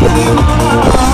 Oh,